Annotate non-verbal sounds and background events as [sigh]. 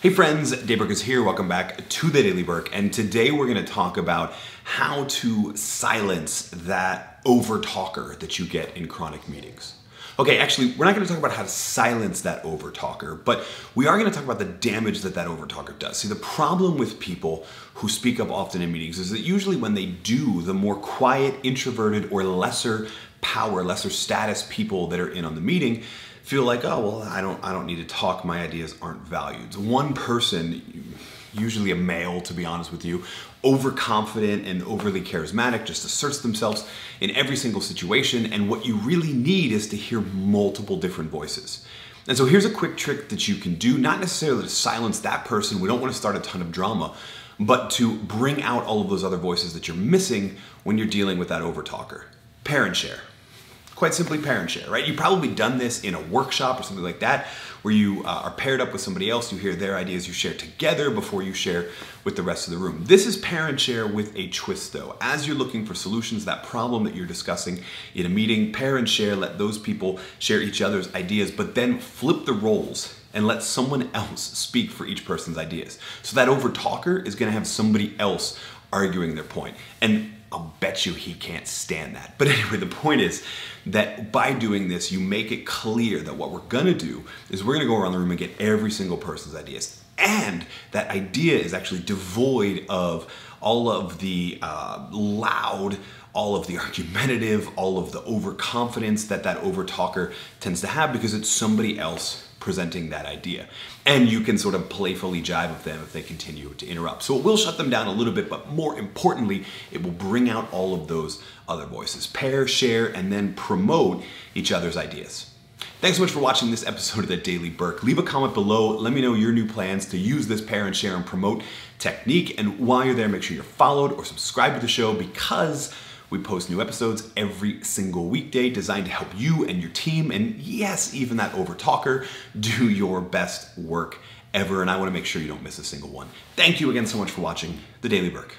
Hey friends, Burkus here. Welcome back to the Daily Burk. And today we're going to talk about how to silence that over talker that you get in chronic meetings. Okay, actually, we're not going to talk about how to silence that over talker, but we are going to talk about the damage that that over talker does. See, the problem with people who speak up often in meetings is that usually when they do, the more quiet, introverted, or lesser power, lesser status people that are in on the meeting feel like, oh well, I don't I don't need to talk. My ideas aren't valued. One person, usually a male, to be honest with you, overconfident and overly charismatic, just asserts themselves in every single situation. And what you really need is to hear multiple different voices. And so here's a quick trick that you can do, not necessarily to silence that person. We don't want to start a ton of drama, but to bring out all of those other voices that you're missing when you're dealing with that overtalker. Pair and share quite simply pair and share, right? You've probably done this in a workshop or something like that where you uh, are paired up with somebody else, you hear their ideas, you share together before you share with the rest of the room. This is pair and share with a twist though. As you're looking for solutions, that problem that you're discussing in a meeting, pair and share, let those people share each other's ideas, but then flip the roles and let someone else speak for each person's ideas. So that over talker is gonna have somebody else arguing their point. And I'll bet you he can't stand that. But [laughs] anyway, the point is that by doing this, you make it clear that what we're gonna do is we're gonna go around the room and get every single person's ideas. And that idea is actually devoid of all of the uh, loud, all of the [laughs] argumentative, all of the overconfidence that that overtalker tends to have because it's somebody else presenting that idea. And you can sort of playfully jive with them if they continue to interrupt. So it will shut them down a little bit, but more importantly, it will bring out all of those other voices. Pair, share, and then promote each other's ideas. Thanks so much for watching this episode of the Daily Burk. Leave a comment below. Let me know your new plans to use this pair and share and promote technique. And while you're there, make sure you're followed or subscribed to the show because we post new episodes every single weekday designed to help you and your team, and yes, even that overtalker, do your best work ever. And I want to make sure you don't miss a single one. Thank you again so much for watching The Daily Burk.